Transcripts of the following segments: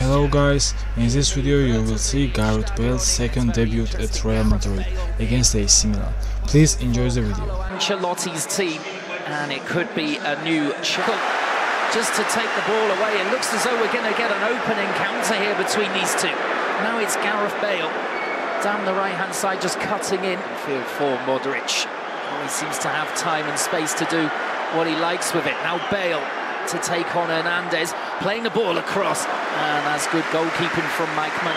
Hello guys, in this video you will see Gareth Bale's second debut at Real Madrid against AC Milan. Please enjoy the video. Ancelotti's team, and it could be a new chickle. Just to take the ball away, it looks as though we're going to get an open encounter here between these two. Now it's Gareth Bale down the right-hand side, just cutting in. Field for Modric. Oh, he seems to have time and space to do what he likes with it. Now Bale to take on Hernandez, playing the ball across, and that's good goalkeeping from Mikeman.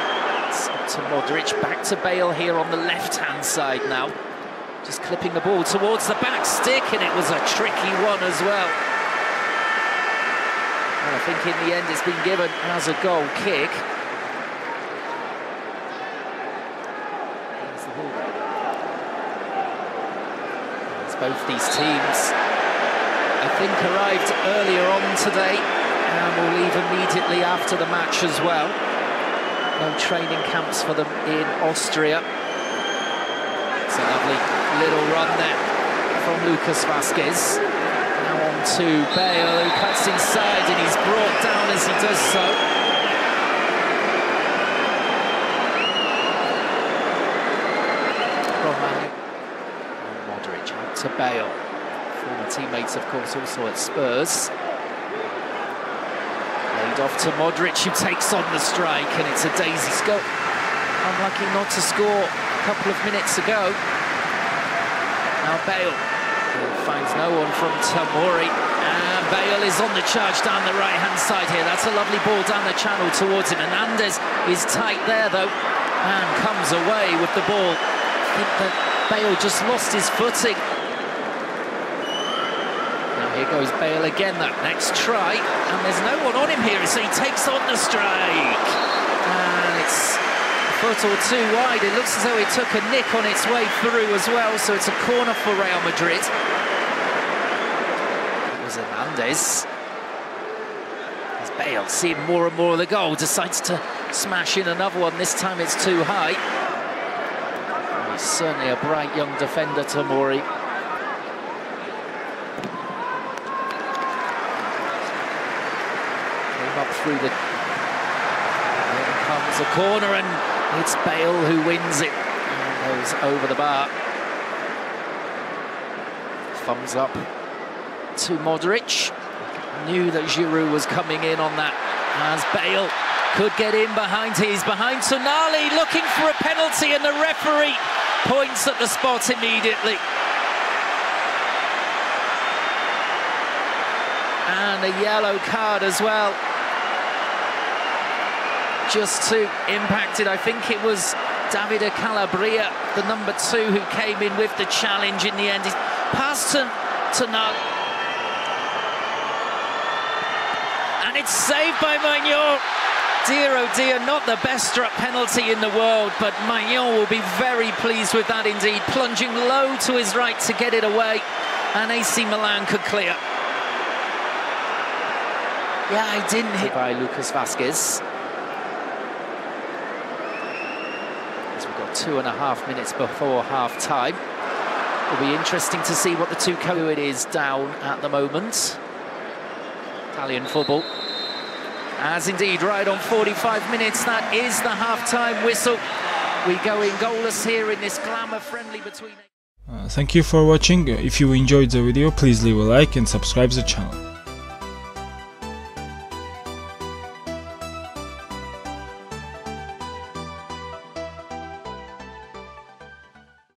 It's to Modric, back to Bale here on the left-hand side now. Just clipping the ball towards the back stick, and it was a tricky one as well. And I think in the end it's been given as a goal kick. Both these teams, I think, arrived earlier on today and will leave immediately after the match as well. No training camps for them in Austria. It's a lovely little run there from Lucas Vazquez. Now on to Bale, who cuts inside and he's brought down as he does so. Modric out to Bale. Former teammates, of course, also at Spurs. Laid off to Modric, who takes on the strike, and it's a daisy scope. Unlucky not to score a couple of minutes ago. Now Bale finds no one from Tomori. And Bale is on the charge down the right-hand side here. That's a lovely ball down the channel towards him. Hernandez is tight there, though, and comes away with the ball. I think that Bale just lost his footing. Goes Bale again, that next try. And there's no one on him here, so he takes on the strike. And it's a foot or two wide. It looks as though it took a nick on its way through as well, so it's a corner for Real Madrid. It was Hernandez. As Bale, seeing more and more of the goal, decides to smash in another one. This time it's too high. He's certainly a bright young defender, Tomori. Up through the... Here comes a corner and it's Bale who wins it. And goes over the bar. Thumbs up to Modric. Knew that Giroud was coming in on that as Bale could get in behind. He's behind Tonali, looking for a penalty, and the referee points at the spot immediately. And a yellow card as well. Just to impacted, I think it was Davide Calabria, the number two, who came in with the challenge in the end. He's passed to to Tonali. And it's saved by Maignan. Dear, oh dear, not the best struck penalty in the world, but Maignan will be very pleased with that indeed. Plunging low to his right to get it away, and AC Milan could clear. Yeah, I didn't hit by Lucas Vazquez. Two and a half minutes before half time. It'll be interesting to see what the two co it is down at the moment. Italian football. As indeed, right on 45 minutes, that is the half-time whistle. We go in goalless here in this glamour friendly between... Uh, thank you for watching. If you enjoyed the video, please leave a like and subscribe the channel.